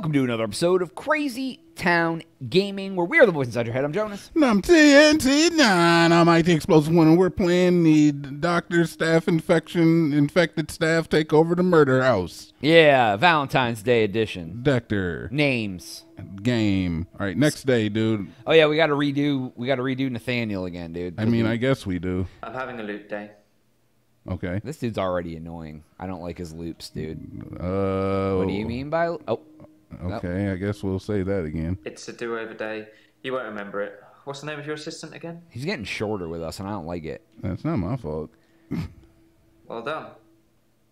welcome to another episode of Crazy Town Gaming, where we are the voice inside your head. I'm Jonaas. And I'm TNT9. I'm IT Explosive One, and we're playing the doctor staff infection infected staff take over the murder house. Yeah, Valentine's Day edition. Doctor Names. game. All right, next day, dude. Oh yeah, we got to redo. We got to redo Nathaniel again, dude. I mean, I guess we do. I'm having a loot day. Okay. this dude's already annoying. I don't like his loops, dude. Uh. What do you mean by? Oh, Okay, I guess we'll say that again. It's a do-over day. You won't remember it. What's the name of your assistant again? he's getting shorter with us, and I don't like it. That's not my fault. Well done.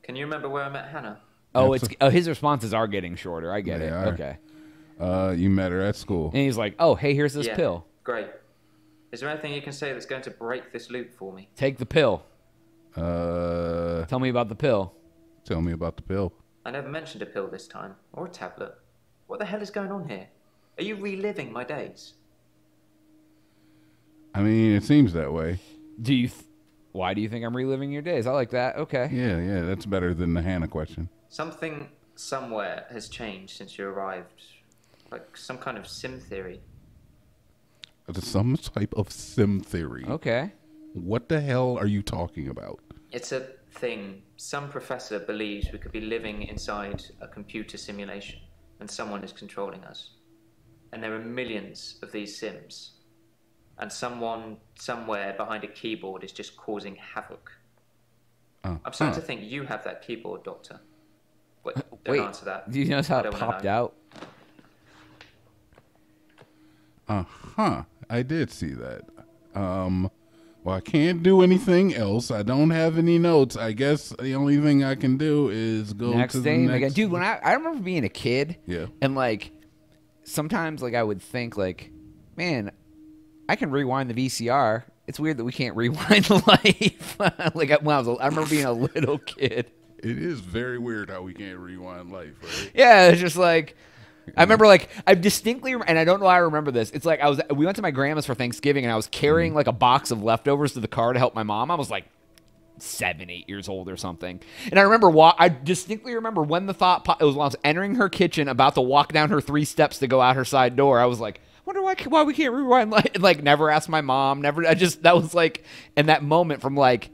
Can you remember where I met Hannah? Oh, That's it's oh, his responses are getting shorter. I get They it. are. Okay. Uh, you met her at school. And he's like, "Oh, hey, here's this yeah. pill. Great. Is there anything you can say that's going to break this loop for me? Take the pill. Uh, Tell me about the pill." tell me about the pill. I never mentioned a pill this time, or a tablet. What the hell is going on here? Are you reliving my days? I mean, it seems that way. Do you? Th- why do you think I'm reliving your days? I like that. Okay. Yeah, yeah, that's better than the Hannah question. Something somewhere has changed since you arrived. Like some kind of sim theory. It's some type of sim theory. Okay. What the hell are you talking about? It's a thing. Some professor believes we could be living inside a computer simulation and someone is controlling us. And there are millions of these sims. And someone somewhere behind a keyboard is just causing havoc. Uh, I'm starting huh. to think you have that keyboard, Doctor. Wait, don't Wait. answer that. Do you notice how it popped know. out? Uh huh. I did see that. Um, well, I can't do anything else. I don't have any notes. I guess the only thing I can do is go next to thing next. dude. When I I remember being a kid, Yeah. and like sometimes like I would think like, man, I can rewind the VCR. It's weird that we can't rewind life. like when I was, a, I remember being a little kid. It is very weird how we can't rewind life, right? Yeah, it's just like I remember like I distinctly and I don't know why I remember this. It's like I was we went to my grandma's for Thanksgiving and I was carrying like a box of leftovers to the car to help my mom. I was like seven, eight years old or something. And I remember wa- I distinctly remember when the thought po- it was when I was entering her kitchen about to walk down her three steps to go out her side door. I was like, wonder why why we can't rewind like like never asked my mom, never I just that was like in that moment from like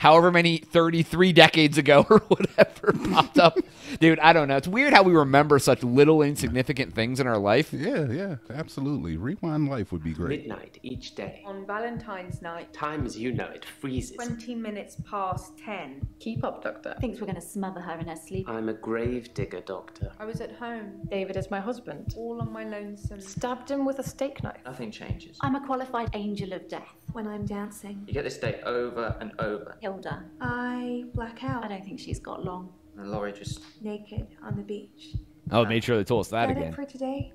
however many 33 decades ago or whatever popped up. Dude, I don't know. It's weird how we remember such little insignificant things in our life. Yeah, yeah, absolutely. Rewind life would be great. Midnight each day. On Valentine's night, Time as you know it freezes. 20 minutes past 10. Keep up, Doctor. thinks we're going to smother her in her sleep. I'm a grave digger, Doctor. I was at home, David is my husband. all on my lonesome. Stabbed him with a steak knife. Nothing changes. I'm a qualified angel of death when I'm dancing. You get this day over and over. Hilda, I black out I don't think she's got long. And Laurie just naked on the beach. Oh, made sure they told us that That again. it for today?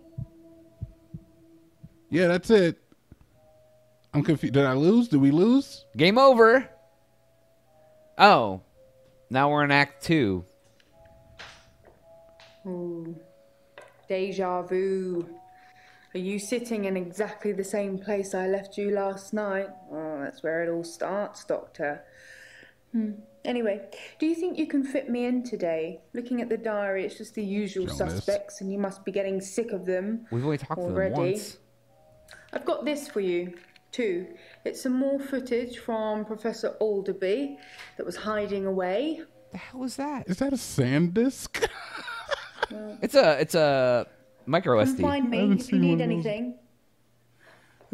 Yeah, that's it. I'm confused. Did I lose? Did we lose? Game over. Oh, now we're in Act Two. Ooh. Deja vu. Are you sitting in exactly the same place I left you last night? Oh, that's where it all starts, Doctor. Hmm. Anyway, do you think you can fit me in today? Looking at the diary, it's just the usual Jonas. suspects, and you must be getting sick of them. We've only talked to them Already? once. I've got this for you, too. It's some more footage from Professor Alderby that was hiding away. The hell is that? Is that a SanDisk? It's a it's a micro Come SD. find me if you need of those. anything.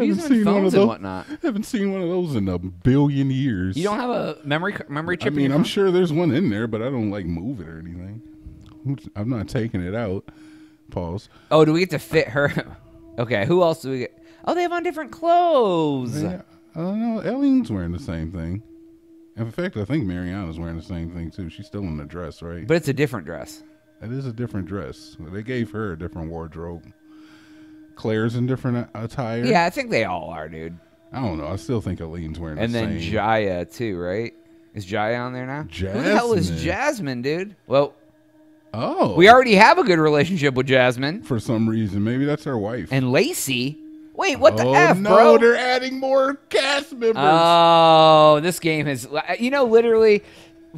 Haven't seen one of phones and those. whatnot. Haven't seen one of those in a billion years. You don't have a memory memory I chip. in mean, I'm sure there's one in there, but I don't like move it or anything. I'm not taking it out. Pause. Oh, do we get to fit her? okay, who else do we get? Oh, they have on different clothes. Yeah, uh, I don't know. Ellen's wearing the same thing. In fact, I think Mariana's wearing the same thing too. She's still in the dress, right? But it's a different dress. It is a different dress. They gave her a different wardrobe. Claire's in different uh, attire. Yeah, I think they all are, dude. I don't know. I still think Ellen's wearing And the then same. Jaya too, right? Is Jaya on there now? Who the hell is Jasmine. Jasmine, dude? Well, oh, we already have a good relationship with Jasmine for some reason. Maybe that's her wife. and Lacey. Wait, what the oh, f, no, bro? they're adding more cast members. Oh, this game has. Uh, you know, literally,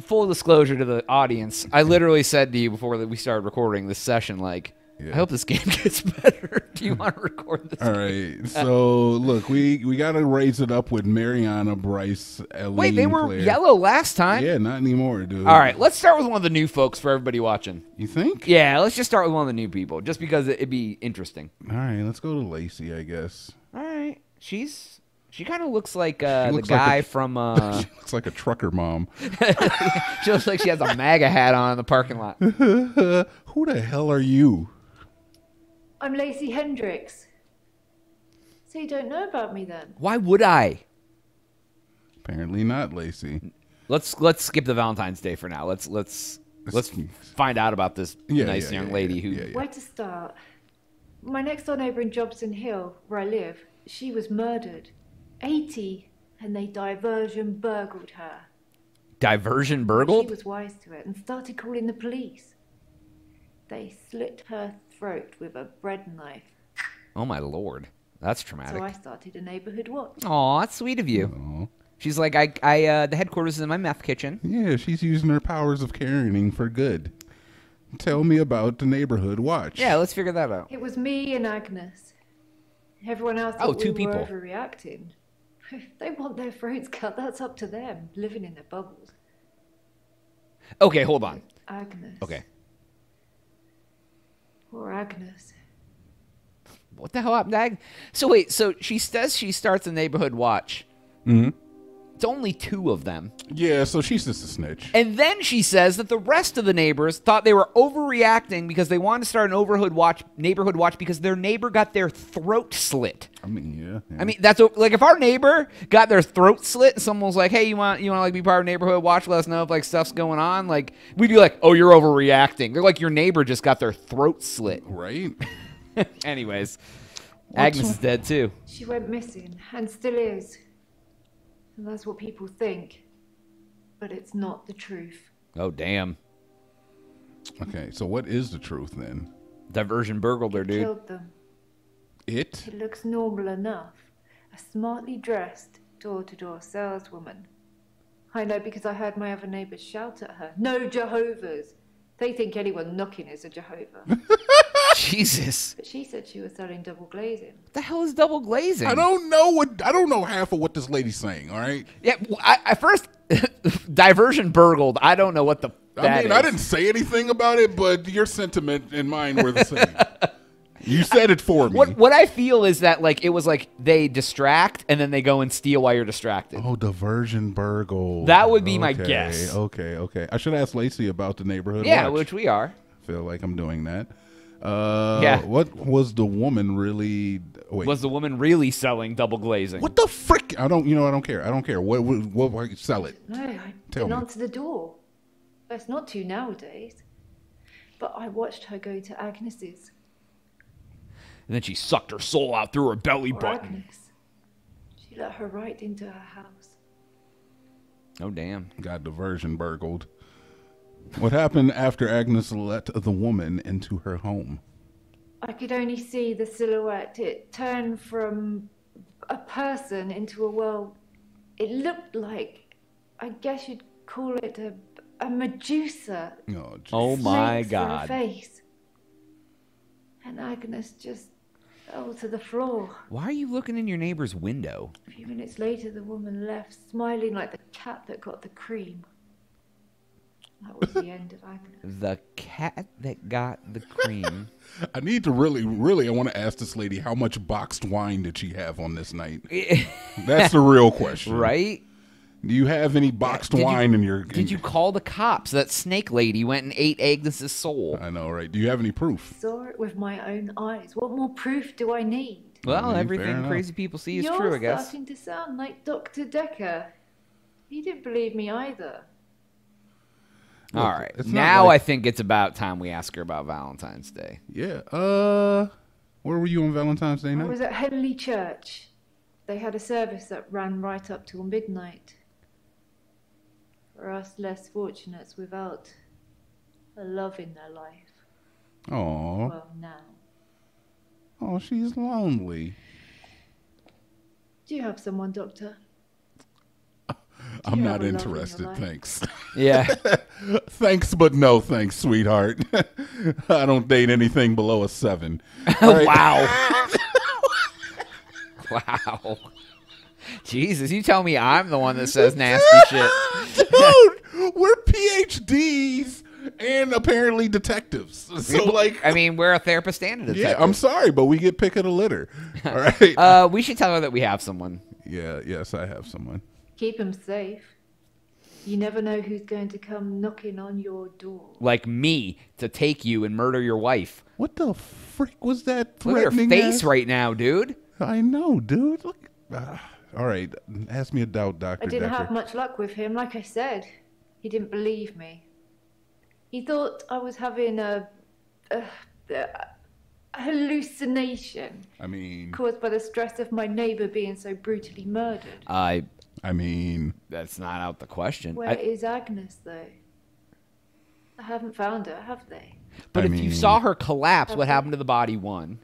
full disclosure to the audience, I literally said to you before that we started recording this session, like, Yeah. I hope this game gets better. Do you want to record this? All right. So look, we we gotta raise it up with Mariana, Bryce, Eileen, Wait, they were Claire. yellow last time. Yeah, not anymore, dude. All right, let's start with one of the new folks for everybody watching. You think? Yeah, let's just start with one of the new people, just because it'd be interesting. All right, let's go to Lacey, I guess. All right, she's she kind of looks like uh, the looks like a guy from. Uh, she looks like a trucker mom. she looks like she has a MAGA hat on in the parking lot. Who the hell are you? I'm Lacey Hendricks. So you don't know about me then? Why would I? Apparently not, Lacey. Let's let's skip the Valentine's Day for now. Let's let's let's find out about this Yeah, nice yeah, young yeah, lady yeah, who. yeah, yeah. Where to start? My next door neighbour in Jobson Hill, where I live, she was murdered. 80, and they diversion burgled her. Diversion burgled? She was wise to it and started calling the police. They slit her throat with a bread knife. Oh my lord, that's traumatic. So traumatic. I started a neighbourhood watch. Aw, that's sweet of you. She's like, I, I, uh, the headquarters is in my meth kitchen. Yeah, she's using her powers of caring for good. Tell me about the neighborhood watch. Yeah, let's figure that out. It was me and Agnes. Everyone else oh, two we people. were overreacting. If they want their throats cut, that's up to them, living in their bubbles. Okay, hold on. Agnes. Okay, Poor Agnes. what the hell happened? to Ag- So wait, so she says she starts a neighborhood watch. hmm It's only two of them. Yeah, so she's just a snitch. And then she says that the rest of the neighbors thought they were overreacting because they wanted to start an overhood watch, neighborhood watch because their neighbor got their throat slit. I mean, yeah. yeah. I mean, that's o- like if our neighbor got their throat slit, and someone was like, "Hey, you want you want to like be part of neighborhood watch? Let us know if like stuff's going on." Like we'd be like, "Oh, you're overreacting." They're like, "Your neighbor just got their throat slit." right? Anyways, Agnes is dead too. She went missing, and still is. And that's what people think. But it's not the truth. Oh damn, Okay, so what is the truth then? diversion burgled her, dude. Killed them. It? It looks normal enough. A smartly dressed, door to door saleswoman. I know because I heard my other neighbours shout at her. No Jehovah's! They think anyone knocking is a Jehovah. Jesus, but she said she was selling double glazing. what the hell is double glazing? I don't know what I don't know half of what this lady's saying. All right. Yeah, well, I, I first diversion burgled. I don't know what the. I that mean, I didn't say anything about it, but your sentiment and mine were the same. you said it for me. What what I feel is that like it was like they distract and then they go and steal while you're distracted. Oh, diversion burgle. That would be my guess. Okay, okay. I should ask Lacey about the neighborhood. yeah, watch. which we are. feel like I'm doing that. Uh, Yeah. What was the woman really? Wait. Was the woman really selling double glazing? what the frick? I don't. You know. I don't care. I don't care. What? What? what, what sell it. No, I Tell didn't me. answer the door. That's not to nowadays. But I watched her go to Agnes's. And then she sucked her soul out through her belly Or button. Agnes. She let her right into her house. Oh damn. Got diversion burgled. What happened after Agnes let the woman into her home? I could only see the silhouette. It turned from a person into a well. It looked like, I guess you'd call it a, a Medusa. Oh, gee. Oh my Snakes for a god. face. And Agnes just fell to the floor. Why are you looking in your neighbor's window? A few minutes later, the woman left, smiling like the cat that got the cream. That was the end of Agnes. The cat that got the cream. I need to really, really. I want to ask this lady how much boxed wine did she have on this night? That's the real question, right? Do you have any boxed Did you- wine in your? in Did you call the cops? That snake lady went and ate Agnes's soul. I know, right? Do you have any proof? Saw it with my own eyes. What more proof do I need? Well, mean, everything crazy people see is You're true, I guess. starting to sound like Dr. Dekker. He didn't believe me either. All Look, right. it's Now like- I think it's about time we ask her about Valentine's Day. Yeah. Uh, where were you on Valentine's Day night? I was at Henley Church. They had a service that ran right up till midnight. For us less fortunates without a love in their life. Oh, Well, now. oh, she's lonely. Do you have someone, Doctor? I'm not have in interested. Thanks. Yeah. thanks, but no thanks, sweetheart. I don't date anything below a seven. All right. wow. wow. Jesus, you tell me I'm the one that says nasty shit. Dude, we're PhDs and apparently detectives. So, like, I mean, we're a therapist and a detective. yeah, I'm sorry, but we get pick of the litter. All right. Uh, we should tell her that we have someone. yeah, yes, I have someone. Keep him safe. You never know who's going to come knocking on your door. like me to take you and murder your wife. What the freak was that Look at her threatening? face ass- right now, dude. I know, dude. Look. Ah, all right, ask me a doubt, Doctor I didn't Dekker. have much luck with him, like I said. He didn't believe me. He thought I was having a, a, a hallucination I mean, caused by the stress of my neighbour being so brutally murdered. I. I mean, That's not out the question. Where I- is Agnes, though? I haven't found her, have they? but I if you saw her collapse, what happened to the body? One.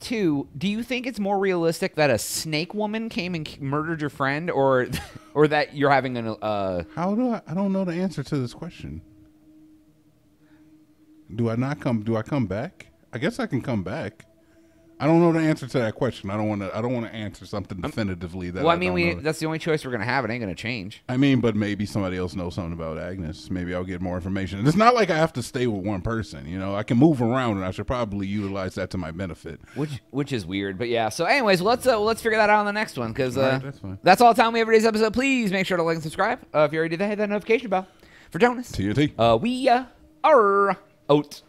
Two. Do you think it's more realistic that a snake woman came and murdered your friend, or, or that you're having an uh? how do I? I don't know the answer to this question. Do I not come? Do I come back? I guess I can come back. I don't know the answer to that question. I don't want to. I don't want to answer something definitively. That Well, I I mean, don't we that's the only choice we're gonna have. It ain't gonna change. I mean, but maybe somebody else knows something about Agnes. Maybe I'll get more information. It's not like I have to stay with one person. You know, I can move around, and I should probably utilize that to my benefit. Which which is weird, but yeah. So, anyways, let's uh, let's figure that out on the next one because uh, right, that's fine. that's all the time we have for today's episode. Please make sure to like and subscribe. Uh, if you already did that, hit that notification bell for Jonaas. TNT. Uh, we uh, are out.